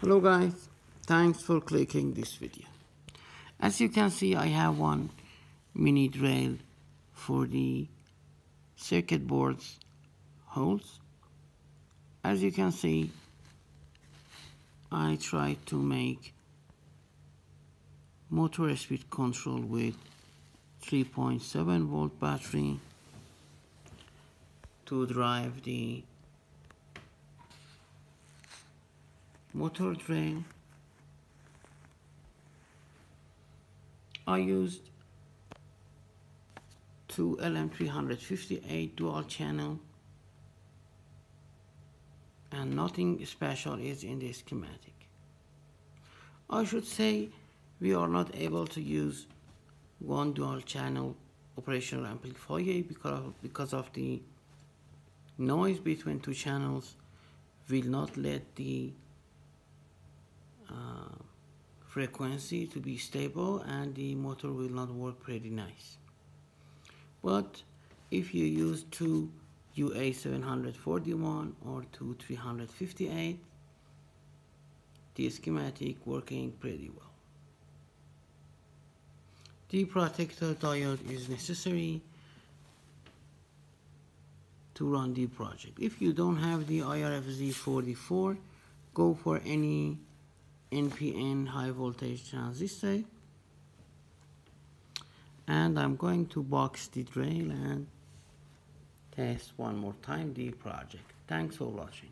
Hello guys, thanks for clicking this video. As you can see I have one mini drill for the circuit board's holes. As you can see I try to make motor speed control with 3.7 volt battery to drive the motor drain I used two LM358 dual channel and nothing special is in the schematic. I should say we are not able to use one dual channel operational amplifier because of, because of the noise between two channels will not let the uh, frequency to be stable and the motor will not work pretty nice. But if you use two UA741 or two 358 the schematic working pretty well. The protector diode is necessary to run the project. If you don't have the IRFZ44 go for any NPN high voltage transistor and I'm going to box the drill and test one more time the project. Thanks for watching.